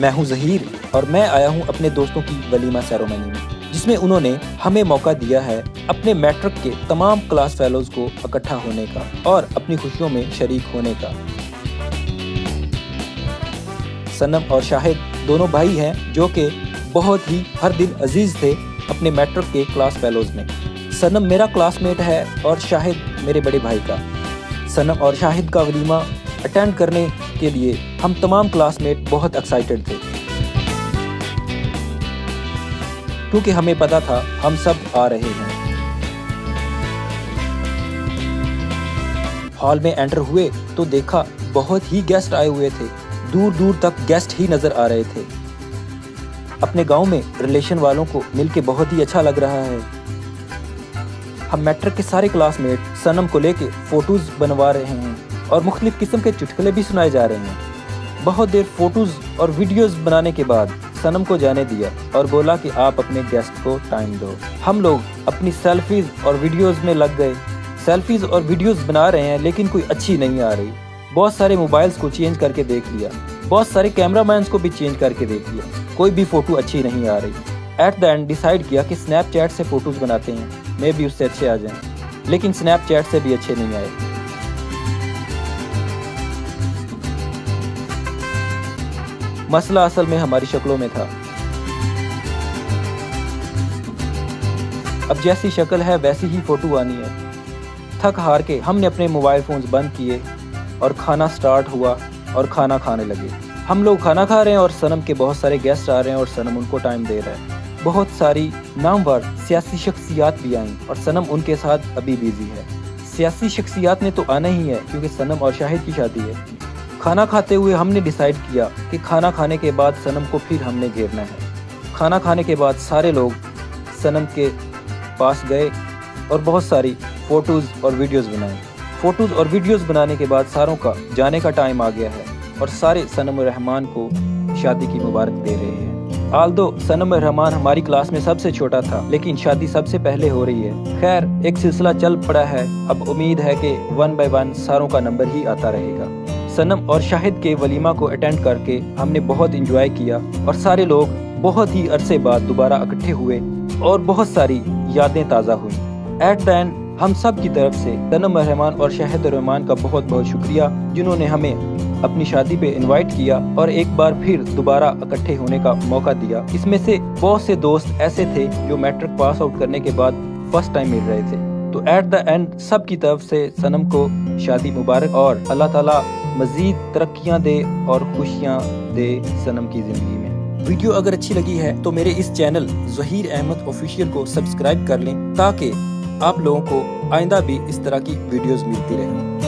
मैं हूँ जहीर और मैं आया हूँ अपने दोस्तों की वलीमा सेरोमनी में, जिसमें उन्होंने हमें मौका दिया है अपने मैट्रिक के तमाम क्लास फेलोज को इकट्ठा होने का और अपनी खुशियों में शरीक होने का। सनम और शाहिद दोनों भाई हैं जो कि बहुत ही हर दिन अज़ीज़ थे अपने मैट्रिक के क्लास फेलोज में। सनम मेरा क्लासमेट है और शाहिद मेरे बड़े भाई का। सनम और शाहिद का वलीमा अटेंड करने के लिए हम तमाम क्लासमेट बहुत एक्साइटेड थे। क्योंकि हमें पता था हम सब आ रहे हैं। हॉल में एंटर हुए तो देखा बहुत ही गेस्ट आए हुए थे। दूर दूर तक गेस्ट ही नज़र आ रहे थे। अपने गाँव में रिलेशन वालों को मिलके बहुत ही अच्छा लग रहा है। हम मैट्रिक के सारे क्लासमेट सनम को लेके फ़ोटोज़ बनवा रहे हैं। और मुख्तलिफ़ किस्म के चुटकुले भी सुनाए जा रहे हैं। बहुत देर फ़ोटोज़ और वीडियोस बनाने के बाद सनम को जाने दिया और बोला कि आप अपने गेस्ट को टाइम दो। हम लोग अपनी सेल्फीज और वीडियोस में लग गए। सेल्फीज और वीडियोस बना रहे हैं, लेकिन कोई अच्छी नहीं आ रही। बहुत सारे मोबाइल्स को चेंज करके देख लिया। बहुत सारे कैमरा को भी चेंज करके देख लिया। कोई भी फ़ोटो अच्छी नहीं आ रही। एट द एंड डिसाइड किया कि स्नैपचैट से फ़ोटोज़ बनाते हैं। मे भी उससे अच्छे आ जाएँ। लेकिन स्नैपचैट से भी अच्छे नहीं आए। मसला असल में हमारी शक्लों में था। अब जैसी शक्ल है, वैसी ही फ़ोटो आनी है। थक हार के हमने अपने मोबाइल फोन्स बंद किए और खाना स्टार्ट हुआ और खाना खाने लगे। हम लोग खाना खा रहे हैं और सनम के बहुत सारे गेस्ट आ रहे हैं और सनम उनको टाइम दे रहे हैं। बहुत सारी नामवर सियासी शख्सियात भी आई और सनम उनके साथ अभी बिज़ी है। सियासी शख्सियात ने तो आना ही है, क्योंकि सनम और शाहिद की शादी है। खाना खाते हुए हमने डिसाइड किया कि खाना खाने के बाद सनम को फिर हमने घेरना है। खाना खाने के बाद सारे लोग सनम के पास गए और बहुत सारी फ़ोटोज़ और वीडियोस बनाए। फ़ोटोज़ और वीडियोस बनाने के बाद सारों का जाने का टाइम आ गया है और सारे सनम रहमान को शादी की मुबारक दे रहे हैं। आल्दो सनम रहमान हमारी क्लास में सबसे छोटा था, लेकिन शादी सबसे पहले हो रही है। खैर, एक सिलसिला चल पड़ा है। अब उम्मीद है कि वन बाय वन सारों का नंबर ही आता रहेगा। सनम और शाहिद के वलीमा को अटेंड करके हमने बहुत इंजॉय किया और सारे लोग बहुत ही अरसे बाद दोबारा इकट्ठे हुए और बहुत सारी यादें ताज़ा हुई। एट द एंड हम सब की तरफ़ से सनम रहमान और शाहिद रहमान का बहुत बहुत शुक्रिया, जिन्होंने हमें अपनी शादी पे इनवाइट किया और एक बार फिर दोबारा इकट्ठे होने का मौका दिया। इसमें से बहुत से दोस्त ऐसे थे जो मैट्रिक पास आउट करने के बाद फ़र्स्ट टाइम मिल रहे थे। तो एट द एंड सब की तरफ़ से सनम को शादी मुबारक और अल्लाह ताला मजीद तरक्या दे और खुशियाँ दे सनम की ज़िंदगी में। वीडियो अगर अच्छी लगी है तो मेरे इस चैनल जहीर अहमद ऑफिशियल को सब्सक्राइब कर लें, ताकि आप लोगों को आइंदा भी इस तरह की वीडियोस मिलती रहें।